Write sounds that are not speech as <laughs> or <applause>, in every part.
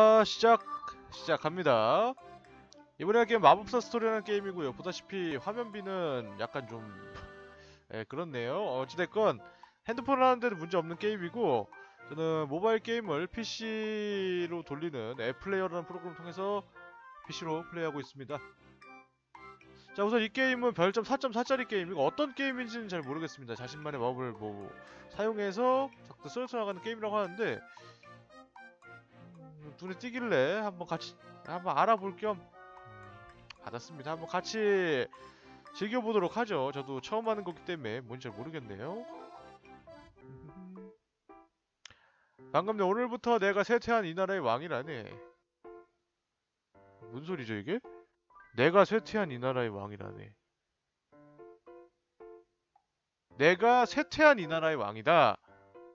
자 시작. 시작합니다. 이번에 할 게임 마법사 스토리라는 게임이고요. 보다시피 화면비는 약간 좀 예, 그렇네요. 어찌됐건 핸드폰을 하는데도 문제없는 게임이고 저는 모바일 게임을 PC로 돌리는 앱플레이어라는 프로그램을 통해서 PC로 플레이하고 있습니다. 자 우선 이 게임은 별점 4.4짜리 게임이고 어떤 게임인지는 잘 모르겠습니다. 자신만의 마법을 뭐 사용해서 자꾸 쏠쏠 나가는 게임이라고 하는데 음, 눈에 띄길래 한번 같이 한번 알아볼 겸 음, 받았습니다. 한번 같이 즐겨보도록 하죠. 저도 처음 하는 거기 때문에 뭔지 잘 모르겠네요. 음. 방금 오늘부터 내가 쇠퇴한 이 나라의 왕이라네. 뭔 소리죠 이게? 내가 쇠퇴한 이 나라의 왕이라네. 내가 쇠퇴한 이 나라의 왕이다.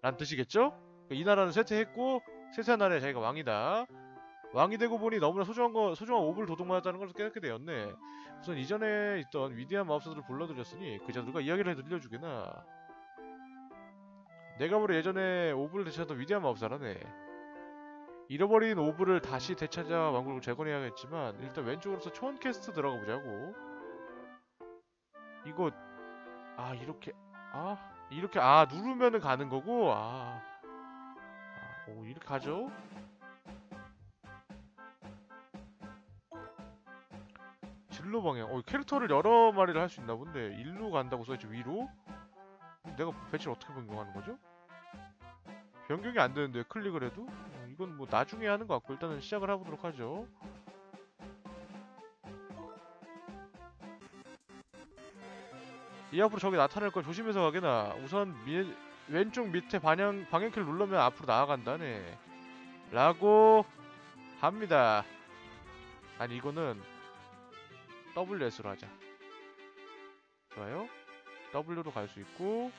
라는 뜻이겠죠? 이 나라는 쇠퇴했고 쇠퇴한 나라의 자기가 왕이다. 왕이 되고 보니 너무나 소중한 거, 소중한 orb를 도둑맞았다는 걸 깨닫게 되었네. 우선 이전에 있던 위대한 마법사들을 불러들였으니 그 자들과 이야기를 해 들려주게나. 내가 바로 예전에 orb를 되찾았던 위대한 마법사라네. 잃어버린 orb를 다시 되찾아 왕국을 재건해야겠지만 일단 왼쪽으로서 초원 퀘스트 들어가 보자고. 이거 아 이렇게 아 이렇게 아 누르면은 가는 거고 아. 아, 오 이렇게 가죠? 진로 방향. 어 캐릭터를 여러 마리를 할 수 있나 본데 일로 간다고 써있지 위로? 내가 배치를 어떻게 변경하는 거죠? 변경이 안 되는데 클릭을 해도? 어, 이건 뭐 나중에 하는 것 같고 일단은 시작을 해보도록 하죠. 이 앞으로 저기 나타날 걸 조심해서 가게나. 우선 미, 왼쪽 밑에 방향 방향키를 누르면 앞으로 나아간다네. 라고 합니다. 아니 이거는 WS로 하자. 좋아요. W로 갈 수 있고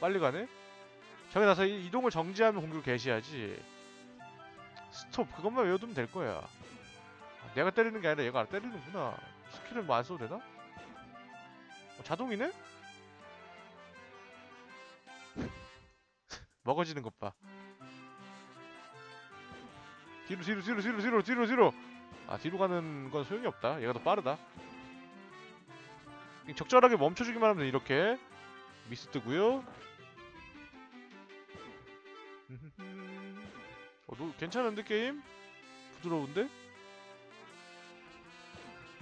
빨리 가네. 저기 나서 이- 이동을 정지하면 공격을 개시하지. 스톱 그것만 외워두면 될 거야. 아, 내가 때리는 게 아니라 얘가 때리는구나. 스킬을 뭐 안 써도 되나? 어, 자동이네? 먹어지는 것 봐. 뒤로 뒤로 뒤로 뒤로 뒤로 뒤로 뒤로. 아 뒤로 가는 건 소용이 없다. 얘가 더 빠르다. 적절하게 멈춰주기만 하면 이렇게 미스 뜨고요. 어, 너 괜찮은데 게임? 부드러운데?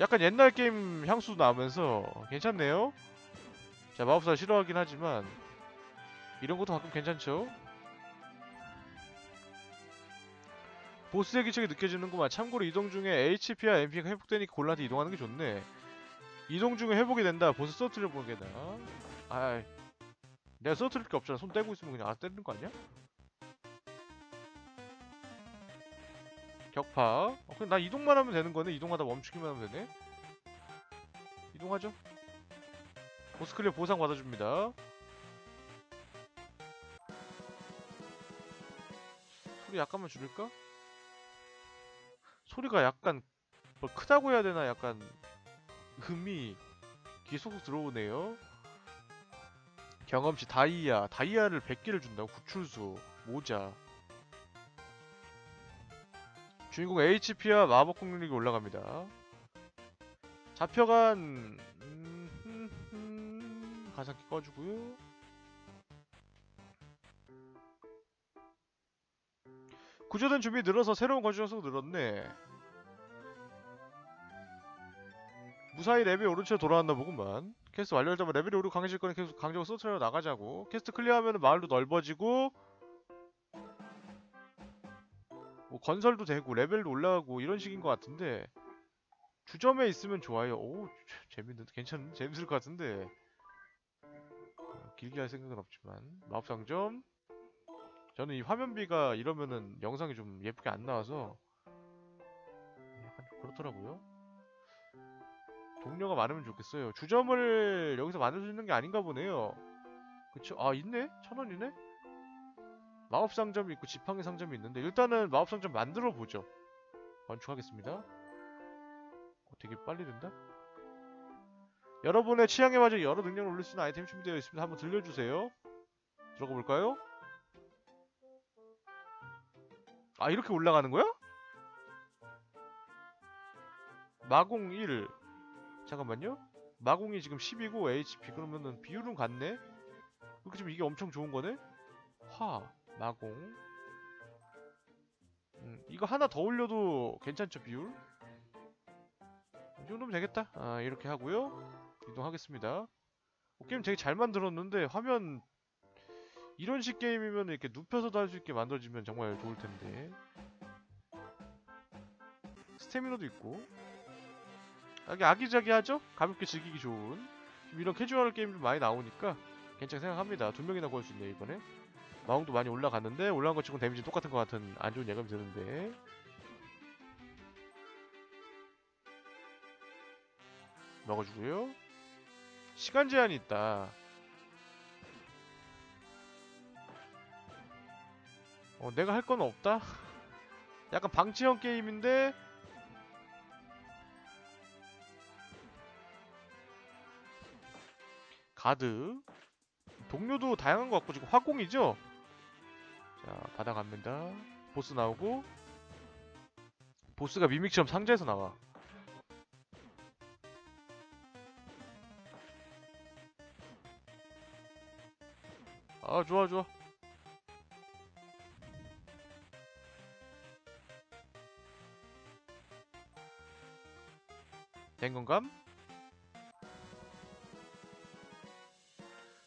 약간 옛날 게임 향수도 나면서 괜찮네요. 자 마법사 싫어하긴 하지만 이런 것도 가끔 괜찮죠. 보스의 기척이 느껴지는구만. 참고로 이동 중에 HP와 MP가 회복되니까 골라서 이동하는 게 좋네. 이동 중에 회복이 된다. 보스 서트를 보게 다. 아, 내가 서트릴 게 없잖아. 손 떼고 있으면 그냥 안 때리는 거 아니야? 격파. 어, 그냥 나 이동만 하면 되는 거네. 이동하다 멈추기만 하면 되네. 이동하죠. 보스 클리어 보상 받아줍니다. 소리 약간만 줄일까? 소리가 약간 뭐 크다고 해야 되나 약간 음이 쏙쏙 들어오네요. 경험치 다이아 다이아를 100개를 준다고 구출수 모자 주인공 HP와 마법 공격력이 올라갑니다. 잡혀간 음, 흠, 흠, 가상기 꺼주고요. 구조된 준비 늘어서 새로운 건축 요소가 늘었네. 무사히 레벨 오른쪽으로 돌아왔나 보구만. 퀘스트 완료하자마자 레벨이 오르고 강해질 거니 계속 강적으로 쏘트려 나가자고. 퀘스트 클리어하면 마을도 넓어지고 뭐 건설도 되고 레벨도 올라가고 이런 식인 것 같은데 주점에 있으면 좋아요. 오 재밌는 괜찮은 재밌을 것 같은데 어, 길게 할 생각은 없지만 마법상점 저는 이 화면비가 이러면은 영상이 좀 예쁘게 안 나와서 약간 좀 그렇더라고요. 동료가 많으면 좋겠어요. 주점을 여기서 만들 수 있는 게 아닌가 보네요. 그쵸? 아 있네? 천 원이네? 마법 상점이 있고 지팡이 상점이 있는데 일단은 마법 상점 만들어 보죠. 건축하겠습니다. 어, 되게 빨리 된다. 여러분의 취향에 맞아 여러 능력을 올릴 수 있는 아이템이 준비되어 있습니다. 한번 들려주세요. 들어가 볼까요? 아 이렇게 올라가는 거야? 마공 1 잠깐만요. 마공이 지금 10이고 HP 그러면은 비율은 같네? 그렇게 지금 이게 엄청 좋은 거네? 화 마공. 음, 이거 하나 더 올려도 괜찮죠 비율? 이 정도면 되겠다. 아 이렇게 하고요. 이동하겠습니다. 어, 게임 되게 잘 만들었는데 화면 이런 식 게임이면 이렇게 눕혀서도 할 수 있게 만들어지면 정말 좋을 텐데. 스태미너도 있고. 여기 아기자기하죠? 가볍게 즐기기 좋은. 좀 이런 캐주얼 게임 좀 많이 나오니까 괜찮게 생각합니다. 두 명이나 구할 수 있네 이번에. 마ung도 많이 올라갔는데 올라간 것 치고 데미지 똑같은 것 같은 안 좋은 예감이 드는데. 먹어주고요. 시간 제한이 있다 어, 내가 할 건 없다? 약간 방치형 게임인데? 가드. 동료도 다양한 것 같고 지금 화공이죠? 자 받아갑니다. 보스 나오고. 보스가 미믹처럼 상자에서 나와. 아 좋아 좋아 된 건감?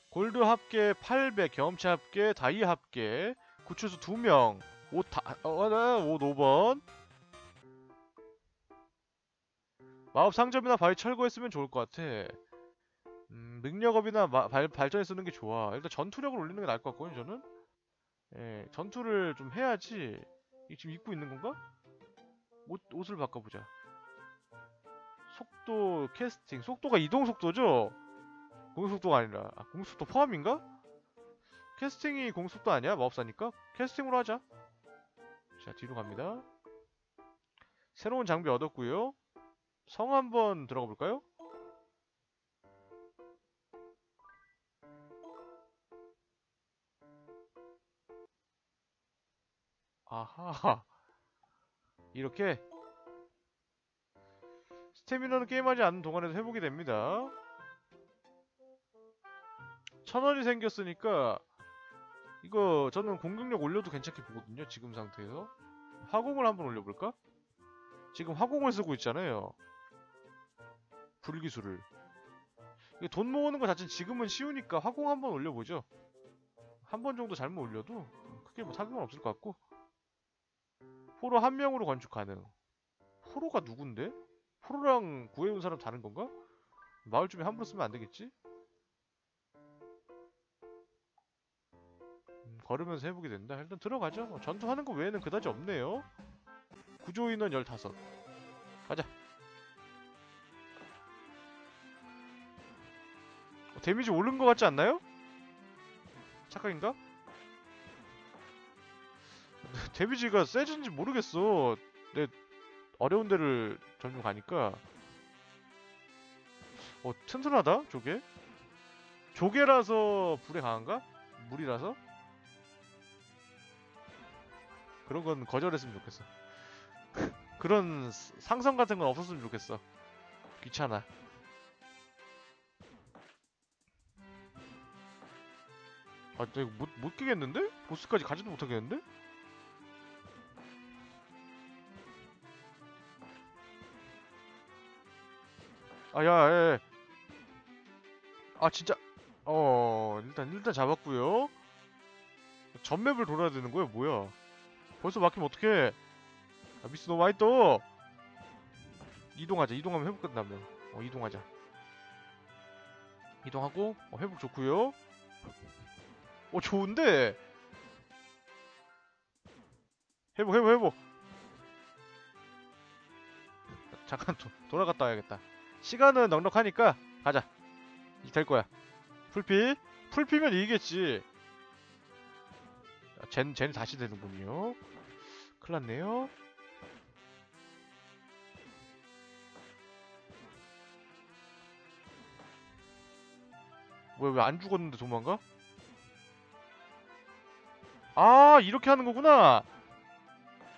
골드 합계 800, 경험치 합계, 다이 합계, 구출수 2명, 옷 다, 어, 네, 옷 5번. 마법 상점이나 바위 철거했으면 좋을 것 같아. 음, 능력업이나 마, 발, 발전에 쓰는 게 좋아. 일단 전투력을 올리는 게 나을 것 같거든요, 저는. 예, 전투를 좀 해야지. 이 지금 입고 있는 건가? 옷, 옷을 바꿔보자. 속도 캐스팅 속도가 이동 속도죠? 공속도가 아니라 아, 공속도 포함인가? 캐스팅이 공속도 아니야? 마법사니까? 캐스팅으로 하자 자 뒤로 갑니다 새로운 장비 얻었고요 성 한번 들어가 볼까요? 아하 이렇게 스태미너는 게임하지 않는 동안에도 회복이 됩니다. 천원이 생겼으니까 이거 저는 공격력 올려도 괜찮게 보거든요. 지금 상태에서. 화공을 한번 올려볼까? 지금 화공을 쓰고 있잖아요. 불기술을. 이게 돈 모으는 거 자체는 지금은 쉬우니까 화공 한번 올려보죠. 한 번 정도 잘못 올려도 크게 뭐 타격은 없을 것 같고 포로 한 명으로 건축 가능. 포로가 누군데? 프로랑 구해온 사람 다른 건가? 마을 주민 함부로 쓰면 안 되겠지? 음, 걸으면서 해보게 된다. 일단 들어가죠. 어, 전투하는 거 외에는 그다지 없네요. 구조 인원 15. 가자. 어, 데미지 오른 거 같지 않나요? 착각인가? <laughs> 데미지가 세진지 모르겠어. 내 어려운 데를 전용 가니까 어 튼튼하다 조개 조개라서 불에 강한가? 물이라서? 그런 건 거절했으면 좋겠어 <laughs> 그런 상성 같은 건 없었으면 좋겠어 귀찮아 아 내가 못, 못 깨겠는데? 보스까지 가지도 못하겠는데? 아야 예. 아 진짜. 어 일단 일단 잡았고요. 전맵을 돌아야 되는 거야 뭐야. 벌써 막히면 어떡해. 아, 미스 많이 떠. 이동하자 이동하면 회복 끝나면. 어 이동하자. 이동하고 어, 회복 좋고요. 어 좋은데? 회복 회복 회복. 잠깐 도, 돌아갔다 와야겠다 시간은 넉넉하니까 가자. 될 거야. 풀피? 풀피면 이기겠지. 아, 젠, 젠 다시 되는군요. 큰일 났네요. 뭐야 왜 안 죽었는데 도망가? 아 이렇게 하는 거구나.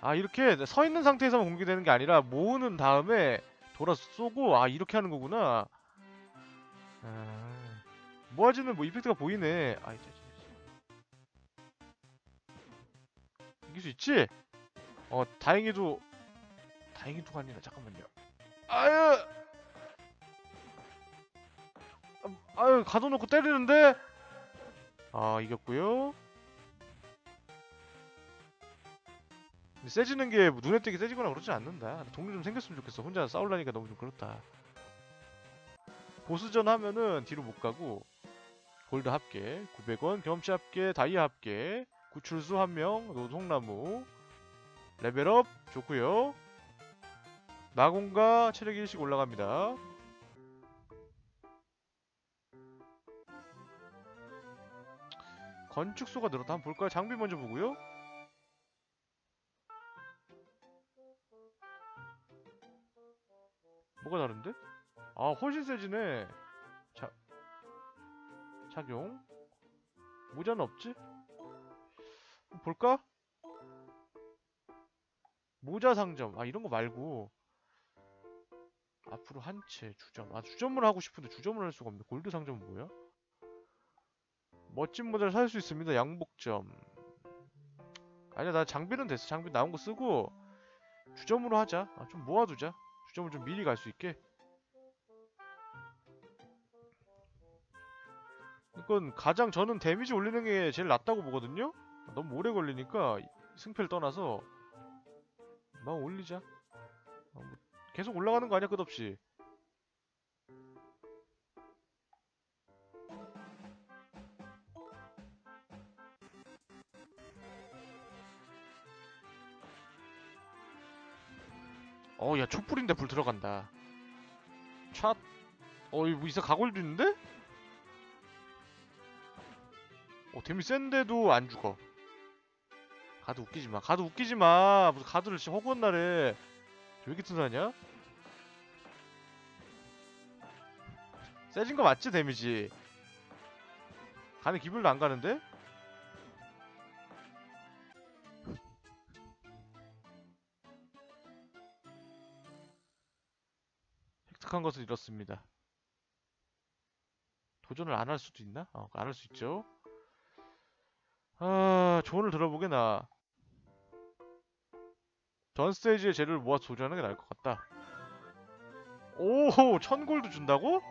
아 이렇게 서 있는 상태에서만 공격되는 게 아니라 모으는 다음에 돌아 쏘고 아 이렇게 하는 거구나. 아, 모아지는 뭐 이펙트가 보이네. 아 이제 이길 수 있지? 어 다행히도 다행히도가 아니라 잠깐만요. 아유! 아, 아유 가둬놓고 때리는데? 아 이겼고요 세지는 게뭐 눈에 띄게 세지거나 그러지 않는다. 동료 좀 생겼으면 좋겠어. 혼자 싸우려니까 너무 좀 그렇다. 보스전 하면은 뒤로 못 가고 골드 합계 900원 경험치 합계 다이아 합계 구출수 1명 노송나무. 레벨업 좋고요. 나공과 체력 1씩 올라갑니다. 건축소가 늘었다. 한번 볼까요? 장비 먼저 보고요 뭐가 다른데? 아 훨씬 세지네. 자 착용. 모자는 없지? 볼까? 모자 상점. 아 이런 거 말고. 앞으로 한 채 주점. 아 주점을 하고 싶은데 주점을 할 수가 없네. 골드 상점은 뭐야? 멋진 모자를 살 수 있습니다. 양복점. 아니야 나 장비는 됐어. 장비 나온 거 쓰고 주점으로 하자. 아, 좀 모아두자 주점을 좀 미리 갈 수 있게? 이건 가장 저는 데미지 올리는 게 제일 낫다고 보거든요? 너무 오래 걸리니까 승패를 떠나서 막 올리자. 어, 뭐 계속 올라가는 거 아니야 끝없이 어, 야, 촛불인데 불 들어간다. 차, 어, 이거 이사 가골도 있는데? 어, 데미 센데도 안 죽어. 가드 웃기지 마. 가드 웃기지 마. 무슨 가드를 진짜 허구한 날에 왜 이렇게 튼하냐? 세진 거 맞지, 데미지? 가는 기분도 안 가는데? 획득한 것을 잃었습니다. 도전을 안 할 수도 있나? 어, 안 할 수 있죠. 아, 조언을 들어보게 나. 전 스테이지의 재료를 모아 도전하는 게 나을 것 같다. 오, 천 골드 준다고?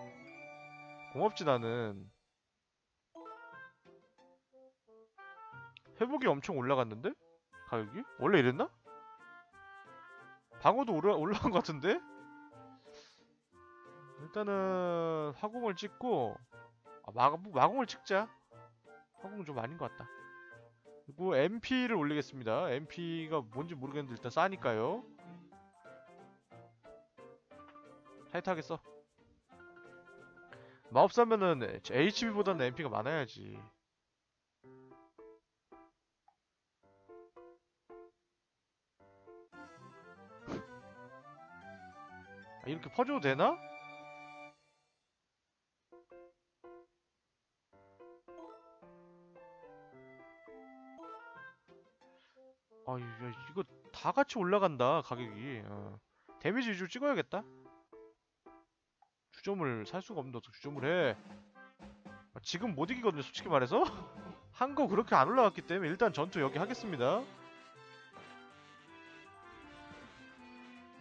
고맙지 나는. 회복이 엄청 올라갔는데? 가격이? 원래 이랬나? 방어도 올라, 올라간 것 같은데? 일단은 화공을 찍고 아, 마, 마공을 찍자. 화공은 좀 아닌 것 같다. 그리고 MP를 올리겠습니다. MP가 뭔지 모르겠는데 일단 싸니까요. 타이트하게 써 마법사면은 HP보다는 MP가 많아야지. 아, 이렇게 퍼줘도 되나? 아, 야, 이거 다 같이 올라간다, 가격이. 어. 데미지 위주로 찍어야겠다. 주점을 살 수가 없는데 어떻게 주점을 해. 아, 지금 못 이기거든요, 솔직히 말해서. <laughs> 한 거 그렇게 안 올라갔기 때문에 일단 전투 여기 하겠습니다.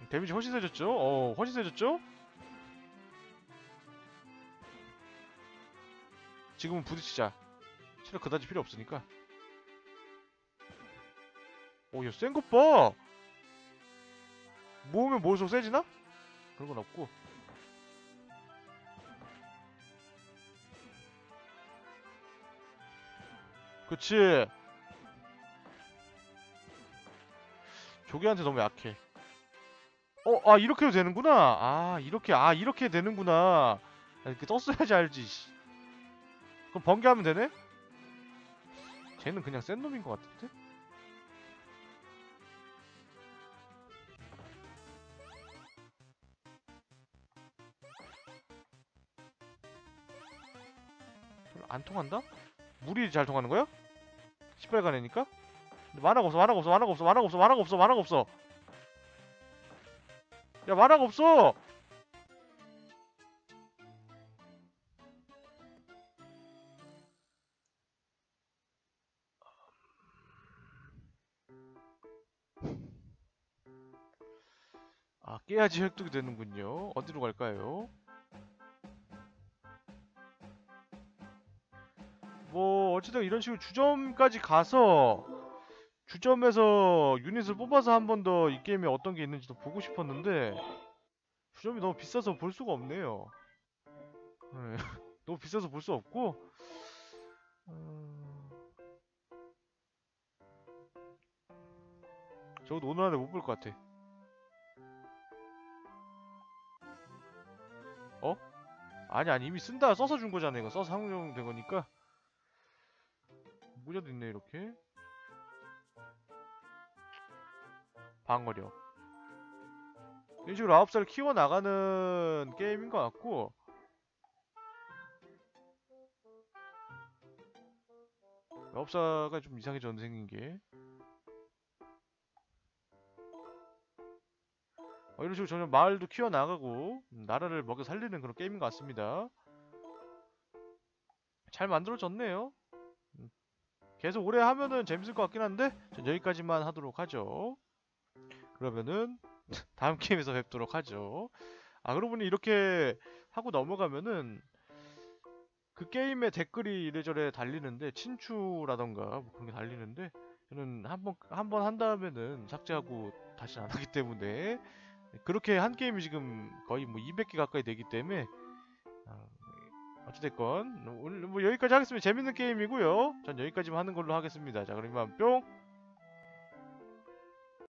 데미지 훨씬 세졌죠? 어, 훨씬 세졌죠? 지금은 부딪히자. 체력 그다지 필요 없으니까. 오, 야, 센것 봐! 모으면 모을수록 세지나? 그런 건 없고. 그치. 조개한테 너무 약해. 어, 아, 이렇게 해도 되는구나. 아, 이렇게, 아, 이렇게 되는구나. 아, 이렇게 떴어야지 알지. 씨. 그럼 번개하면 되네? 쟤는 그냥 센 놈인 것 같은데? 안 통한다? 물이 잘 통하는 거야? 시뻘간 애니까? 만화가 없어 만화가 없어 만화가 없어 만화가 없어 만화가 없어 만화가 없어 야 만화가 없어 아 깨야지 획득이 되는군요 어디로 갈까요? 뭐 어쨌든 이런 식으로 주점까지 가서 주점에서 유닛을 뽑아서 한 번 더 이 게임에 어떤 게 있는지도 보고 싶었는데 주점이 너무 비싸서 볼 수가 없네요. 네, <laughs> 너무 비싸서 볼 수 없고 음... 적어도 오늘 안에 못 볼 것 같아. 어? 아니 아니 이미 쓴다 써서 준 거잖아 이거 써서 상용된 거니까 모자도 있네 이렇게. 방어력. 이런 식으로 9살을 키워나가는 게임인 것 같고. 마법사가 좀 이상해졌는 생긴 게. 어, 이런 식으로 전혀 마을도 키워나가고 음, 나라를 먹여 살리는 그런 게임인 것 같습니다. 잘 만들어졌네요. 음, 계속 오래 하면은 재밌을 것 같긴 한데 전 여기까지만 하도록 하죠. 그러면은 <laughs> 다음 게임에서 뵙도록 하죠. 아 그러고 보니 이렇게 하고 넘어가면은 그 게임의 댓글이 이래저래 달리는데 친추라던가 뭐 그런 게 달리는데 저는 한번 한 번 한 다음에는 삭제하고 다시 안 하기 때문에 그렇게 한 게임이 지금 거의 뭐 200개 가까이 되기 때문에 아, 어찌됐건 오늘 뭐 여기까지 하겠습니다. 재밌는 게임이고요. 전 여기까지만 하는 걸로 하겠습니다. 자 그럼 이만 뿅!